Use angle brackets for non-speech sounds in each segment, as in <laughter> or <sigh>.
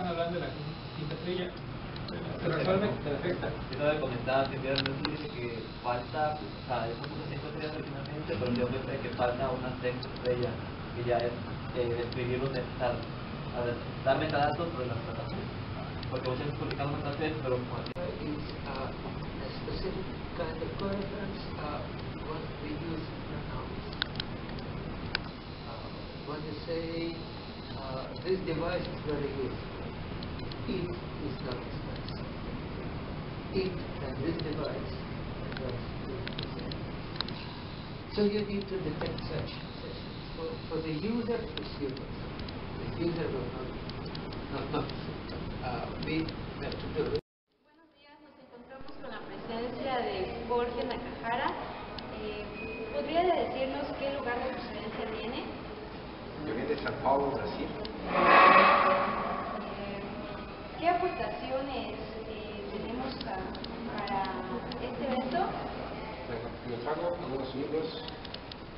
están hablando de la quinta estrella. Se resuelve, se afecta. Yo te había comentado que Viernes dice que falta, o sea, es una cinco estrellas originalmente, pero yo pensé que falta una sexta estrella, que ya es eh, describir los necesarios. A ver, dar metadatos sobre las plataformas. Porque vos publicado muchas veces, pero así. is uh, a specific kind of coreference uh, when we use pronouns. Uh, when you say uh, this device is very useful, it is not expressed. It and this device. So you need to detect such sessions. For, for the user, it's useless. The user will not, not, not uh, be to do it. Buenos días, nos encontramos con la presencia de Jorge. Eh, ¿Podría decirnos qué lugar de procedencia tiene? Yo vine de São Paulo, Brasil. Eh, ¿Qué aportaciones eh, tenemos a- para este evento? Trago algunos libros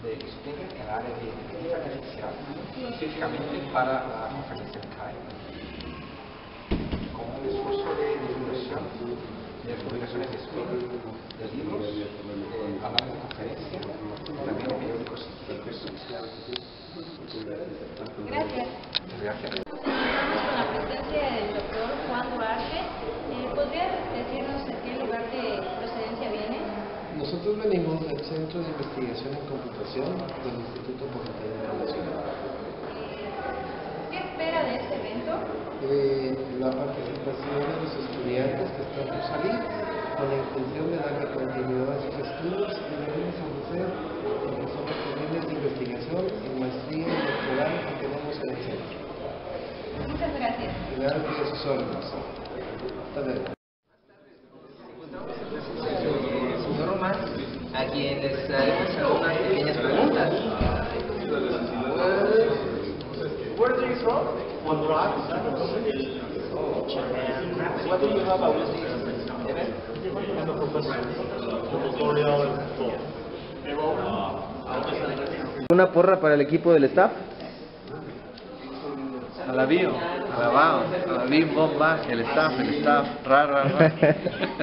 de que explican el área de inteligencia artificial, específicamente para la conferencia CAE, como un esfuerzo de divulgación de publicaciones de estudio, de libros, de hablar de conferencia, también de periódicos científicos. Gracias. Gracias. Con la presencia del doctor Juan Duarte. Eh, ¿Podría decirnos de qué lugar de procedencia viene? Nosotros venimos del Centro de Investigación en Computación del Instituto Politécnico Nacional. ¿Qué espera de este evento? Eh, la participación de los estudiantes que están por salir con la intención de darle continuidad a sus estudios y venimos a ofrecer lo que son los niveles de investigación en maestría y doctorado que tenemos en el centro. Muchas gracias. Claro que a sus órdenes. Hasta luego. A quien les haremos algunas pequeñas preguntas. Where are you from? Honduras. And what do you have about this event? I'm a professor. Tutorial and so Una porra para el equipo del staff. A la bio, a la bao, a la bim, bomba, el staff, el staff, ra, ra, ra. <laughs>